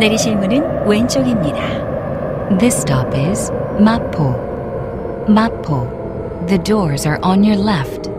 내리실 문은 왼쪽입니다. This stop is Mapo. Mapo. The doors are on your left.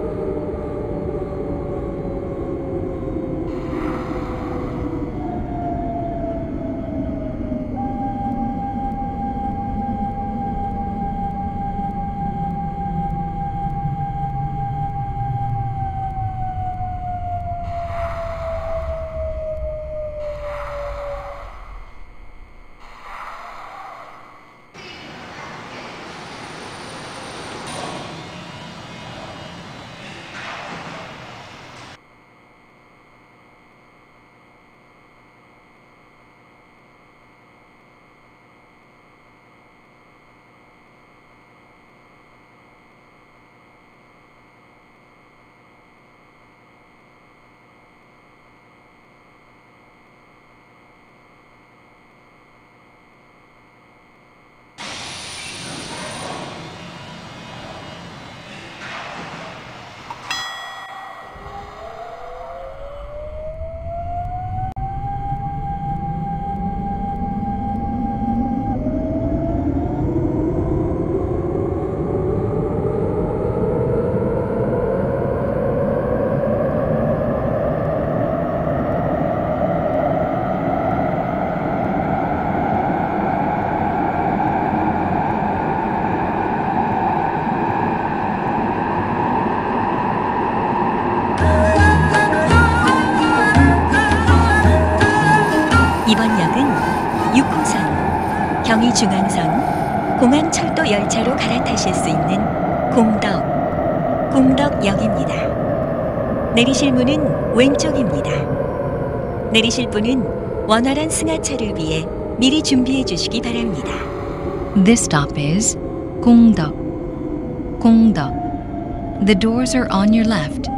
내리실 문은 왼쪽입니다. 내리실 분은 원활한 승하차를 위해 미리 준비해 주시기 바랍니다. This stop is Gongdeok. Gongdeok. The doors are on your left.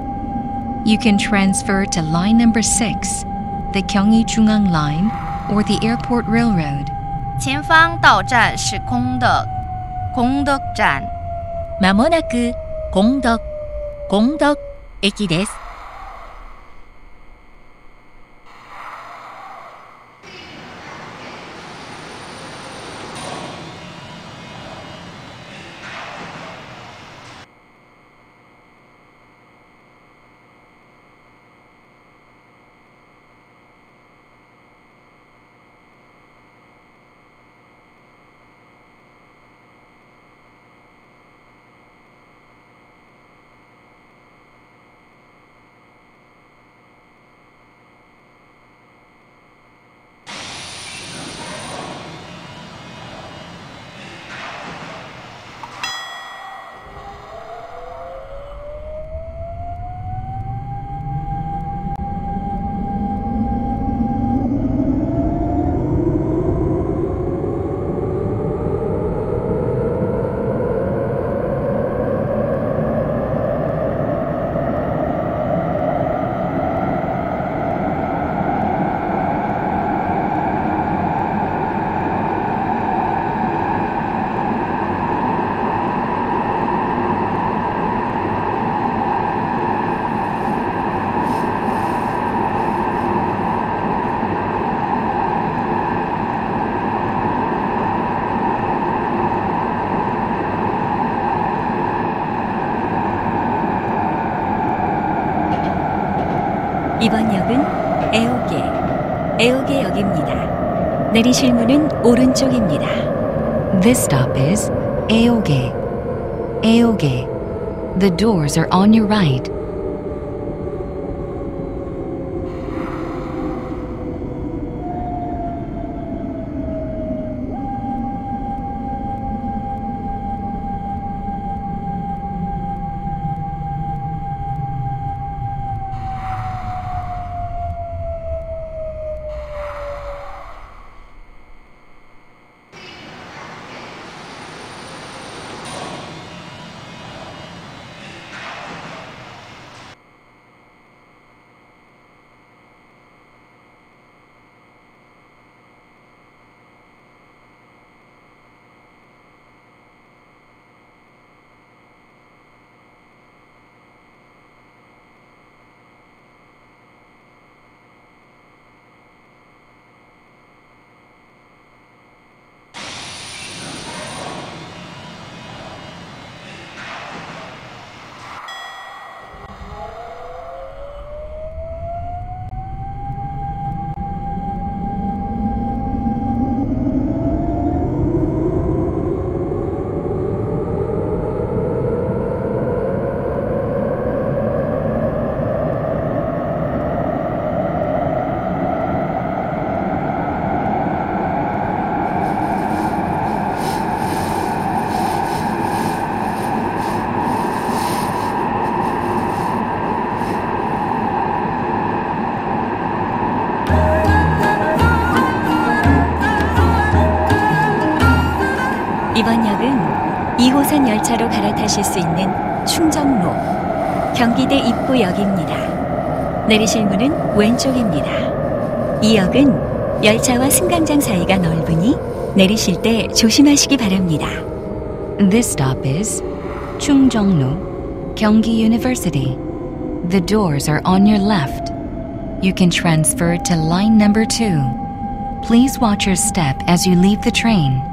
You can transfer to line number 6, the Gyeonggi-Jungang line, or the Airport Railroad. 前方到站是空的，空的站。まもなく공덕공덕駅です。 내리실 문은 오른쪽입니다. This stop is Aoge. Aoge. The doors are on your right. 2호선 열차로 갈아타실 수 있는 충정로 경기대 입구역입니다. 내리실 문은 왼쪽입니다. 이 역은 열차와 승강장 사이가 넓으니 내리실 때 조심하시기 바랍니다. This stop is Chungjeongno, Gyeonggi University. The doors are on your left. You can transfer to line number 2. Please watch your step as you leave the train.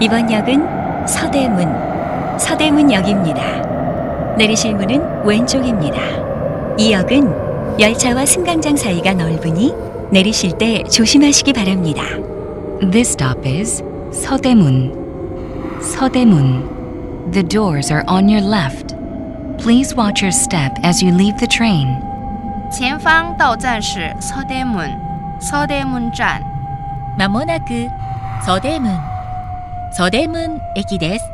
이번 역은 서대문, 서대문역입니다. 내리실 문은 왼쪽입니다. 이 역은 열차와 승강장 사이가 넓으니 내리실 때 조심하시기 바랍니다. This stop is Seodaemun. Seodaemun. The doors are on your left. Please watch your step as you leave the train. 前方到站是 서대문, 서대문 站。まもなくソデム 袖門駅です。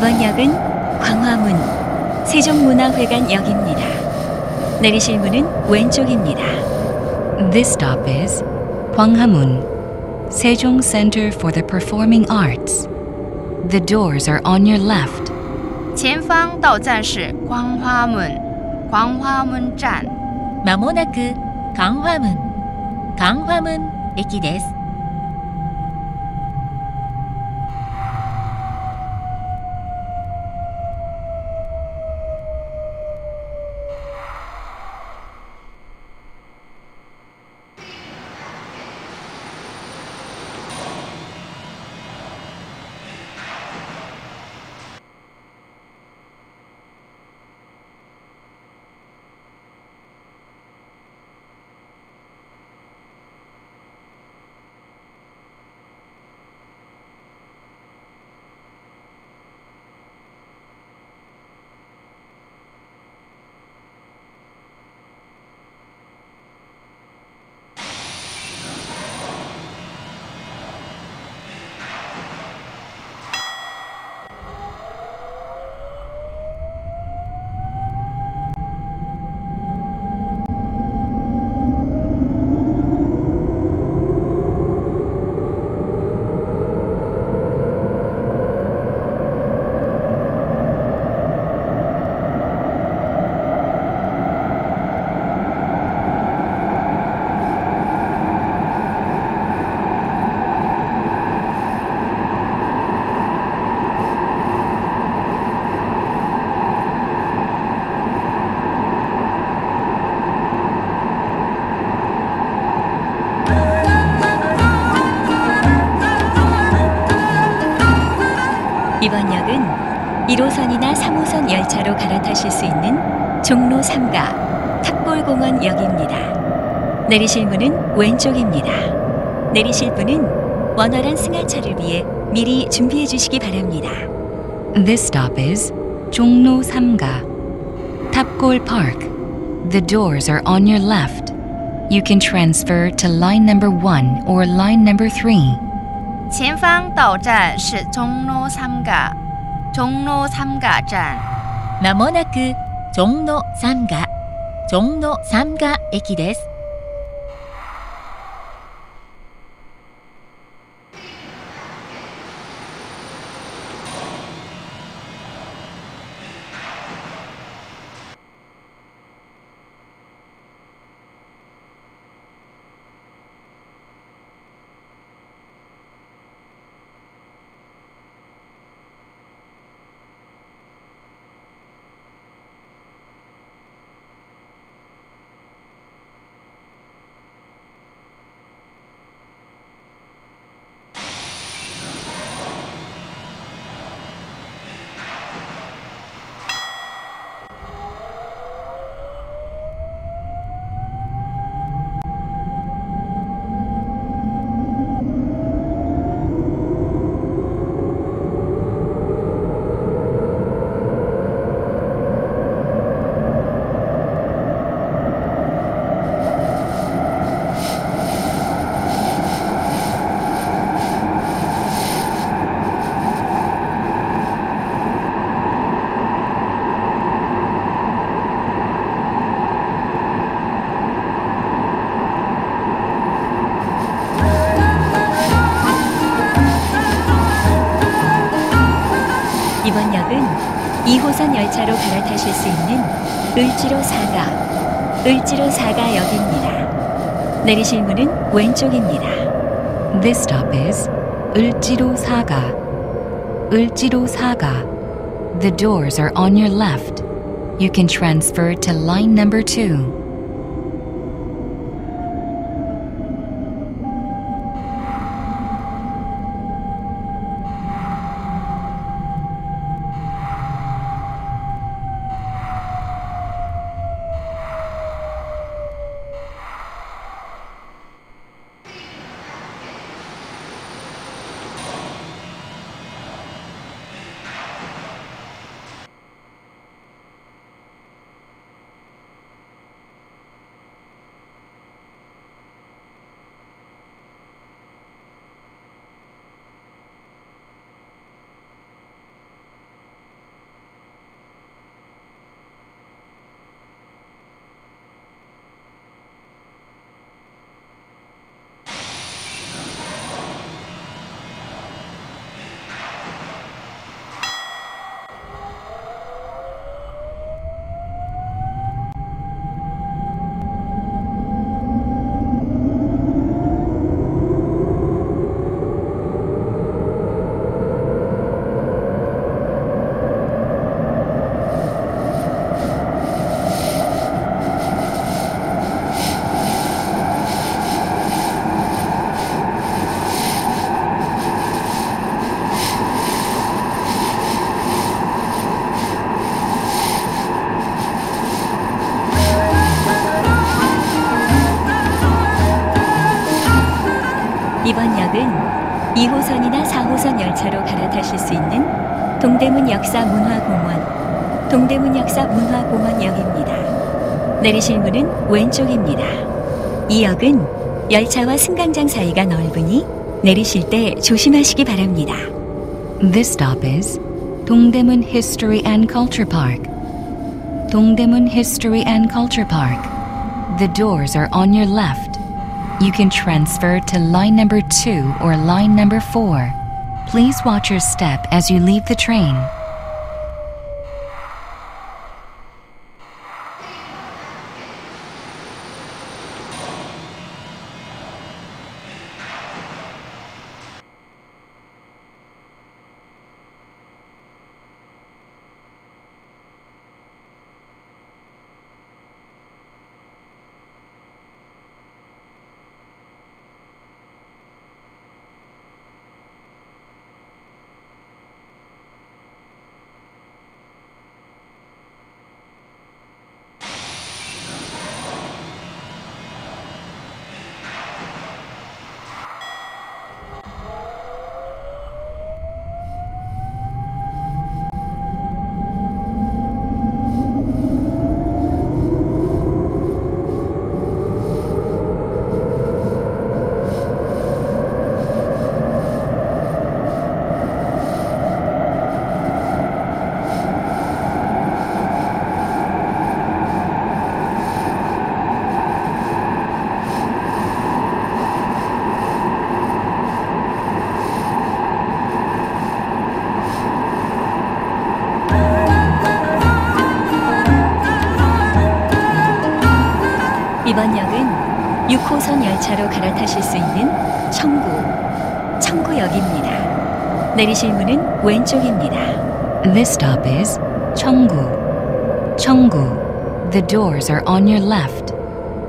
이번 역은 광화문, 세종문화회관역입니다. 내리실 문은 왼쪽입니다. This stop is Gwanghwamun, Sejong Center for the Performing Arts. The doors are on your left. 前方到站是光花门，光花门站。まもなく関華門関華門駅です。 1호선이나 3호선 열차로 갈아타실 수 있는 종로 3가 탑골공원역입니다. 내리실 문은 왼쪽입니다. 내리실 분은 원활한 승하차를 위해 미리 준비해 주시기 바랍니다. This stop is 종로 3가 Tapgol Park. The doors are on your left. You can transfer to line number 1 or line number 3. 前方到站是종로 3가 종로 3가站。まもなく종로3가 종로3가駅です。 갈아타실 수 있는 을지로 4가 을지로 4가 역입니다. 내리실 문은 왼쪽입니다. This stop is 을지로 4가 을지로 4가. The doors are on your left. You can transfer to line number 2. 이번 역은 2호선이나 4호선 열차로 갈아타실 수 있는 동대문 역사 문화공원, 동대문 역사 문화공원역입니다. 내리실 문은 왼쪽입니다. 이 역은 열차와 승강장 사이가 넓으니 내리실 때 조심하시기 바랍니다. This stop is 동대문 History and Culture Park. 동대문 History and Culture Park. The doors are on your left. You can transfer to line number 2 or line number 4. Please watch your step as you leave the train. 6호선 열차로 갈아타실 수 있는 청구, 청구역입니다. 내리실 문은 왼쪽입니다. This stop is Cheonggu. Cheonggu. The doors are on your left.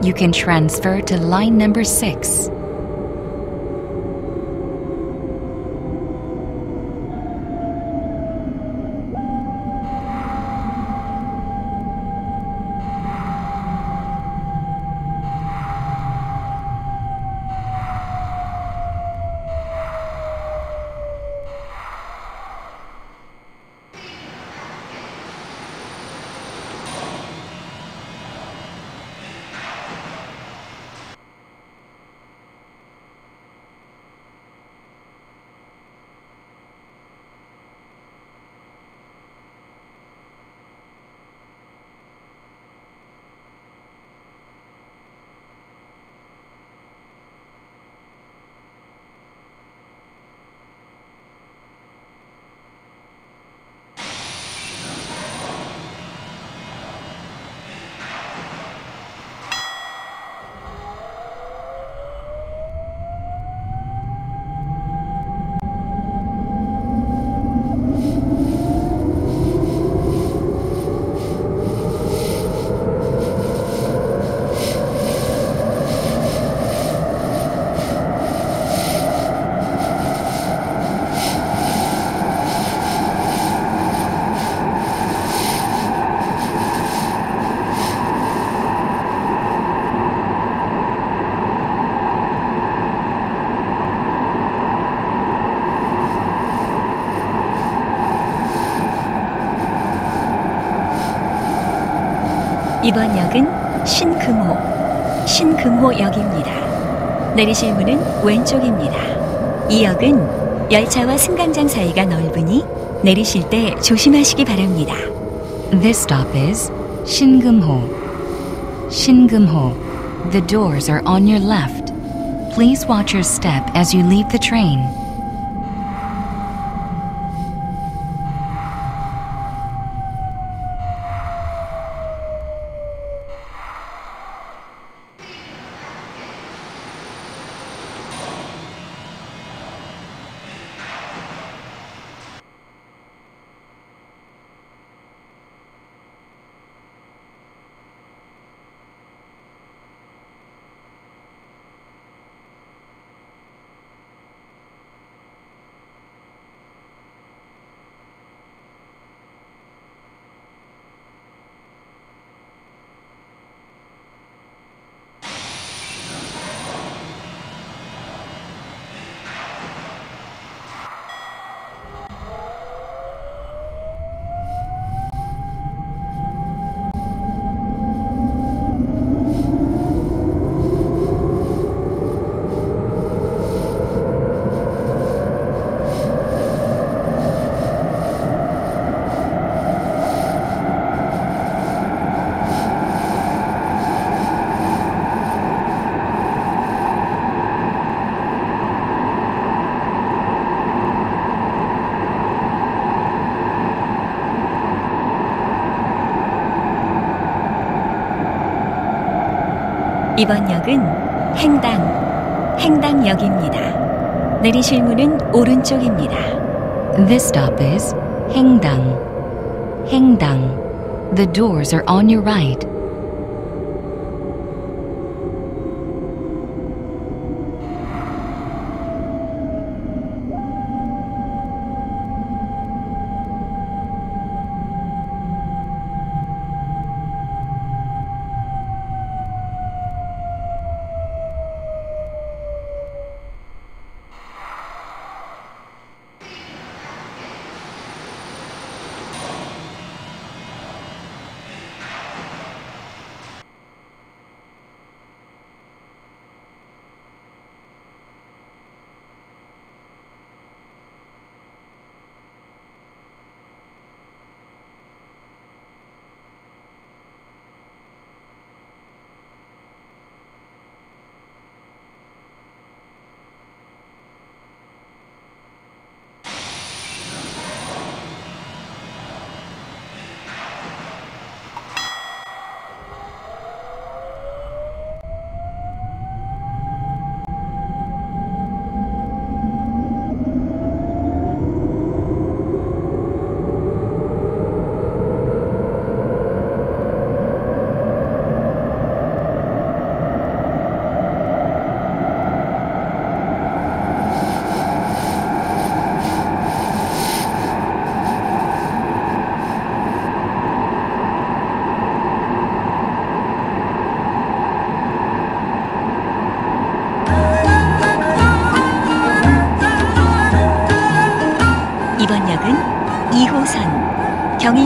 You can transfer to line number 6. 이번 역은 신금호, 신금호역입니다. 내리실 문은 왼쪽입니다. 이 역은 열차와 승강장 사이가 넓으니 내리실 때 조심하시기 바랍니다. This stop is Shingumho. Shingumho. The doors are on your left. Please watch your step as you leave the train. 이번 역은 행당, 행당역입니다. 내리실 문은 오른쪽입니다. This stop is Hengdang. Hengdang. The doors are on your right.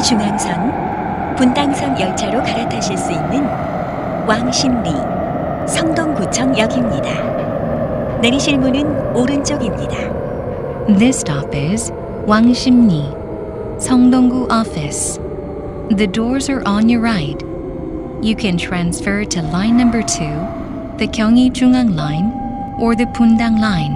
중앙선, 분당선 열차로 갈아타실 수 있는 왕십리, 성동구청역입니다. 내리실 문은 오른쪽입니다. This stop is Wangshimni, Songdonggu Office. The doors are on your right. You can transfer to line number 2, the Gyeonggi Jungang line, or the Pundang line.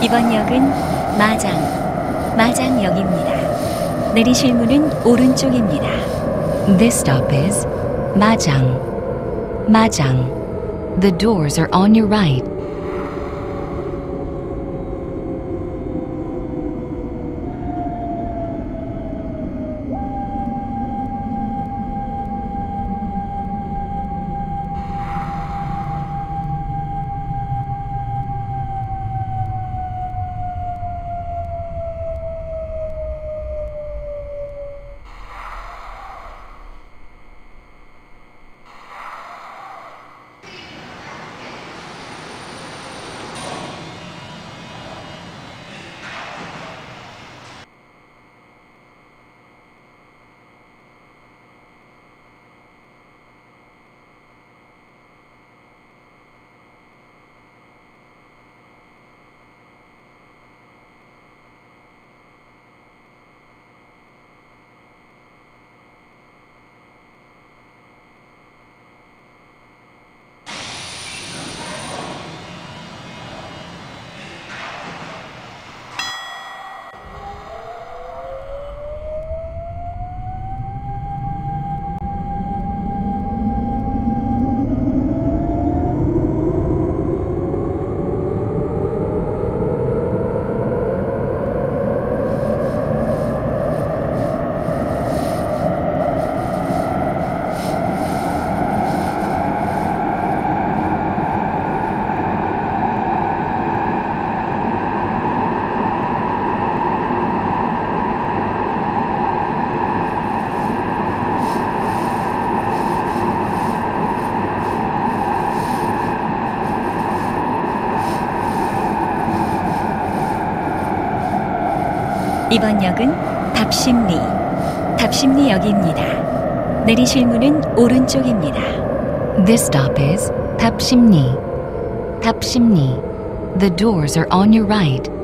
이번 역은 마장, 마장역입니다. 내리실 문은 오른쪽입니다. This stop is Majang. Majang. The doors are on your right. 이번 역은 답심리, 답심리역입니다. 내리실 문은 오른쪽입니다. This stop is Tapshimni. Tapshimni. The doors are on your right.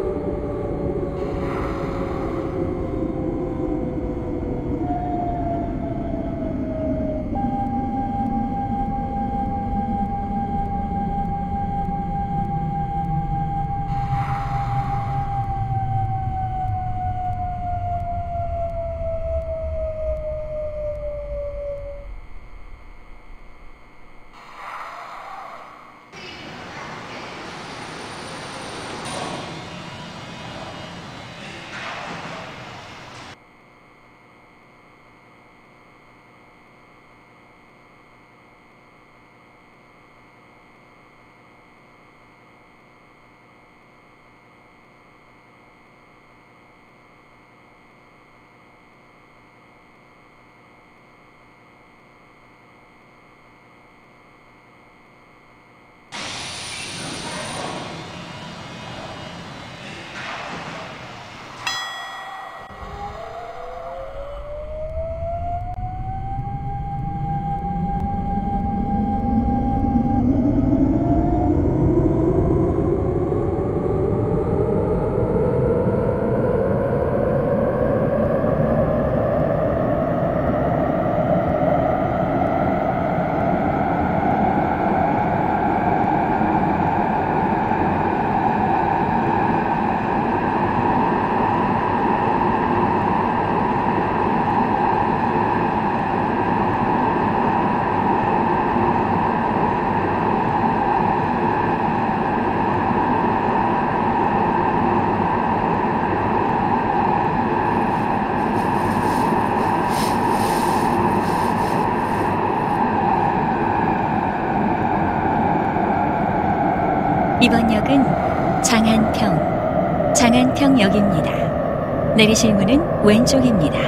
장안평, 장안평역입니다. 내리실 문은 왼쪽입니다.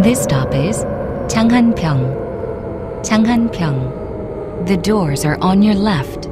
This stop is Changhanpyeong. Changhanpyeong. The doors are on your left.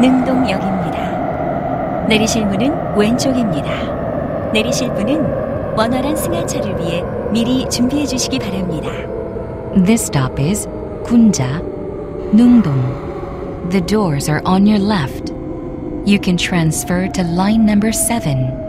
능동역입니다. 내리실 문은 왼쪽입니다. 내리실 분은 원활한 승하차를 위해 미리 준비해 주시기 바랍니다. This stop is Kunja, Nungdong. The doors are on your left. You can transfer to line number 7.